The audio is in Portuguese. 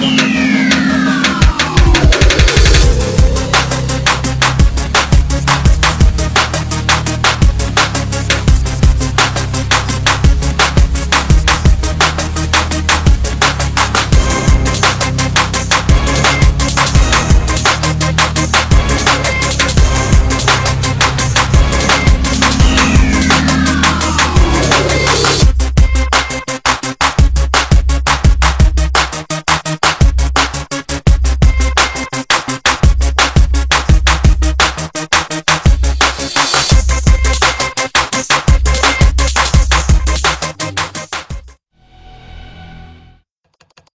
Música